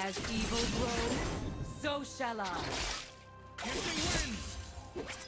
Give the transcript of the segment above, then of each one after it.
As evil grows, so shall I. Winds! Endure!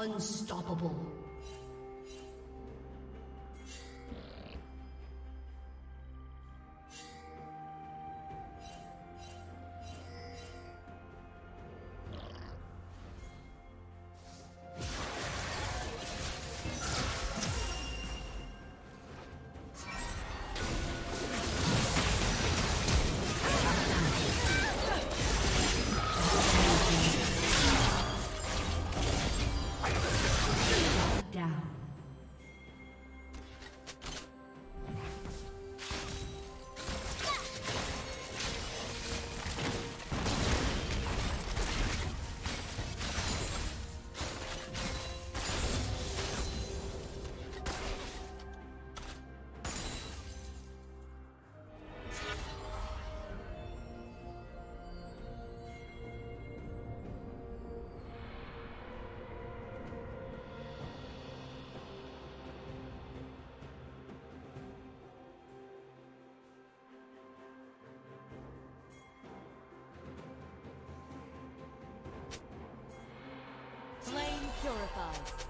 Unstoppable. Purifies.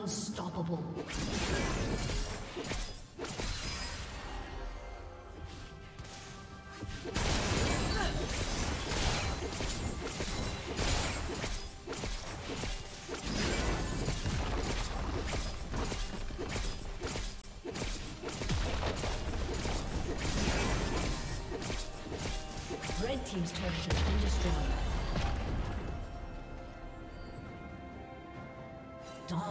Unstoppable.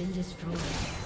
been destroyed.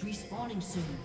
Respawning soon.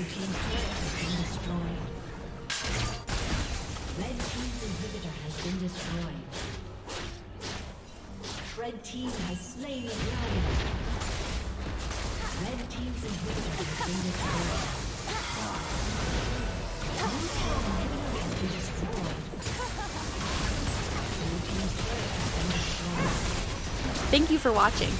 Red team has slain dragon. Red team's inhibitor has been destroyed. Blue team's inhibitor has been destroyed. Blue team's turret has been destroyed. Thank you for watching.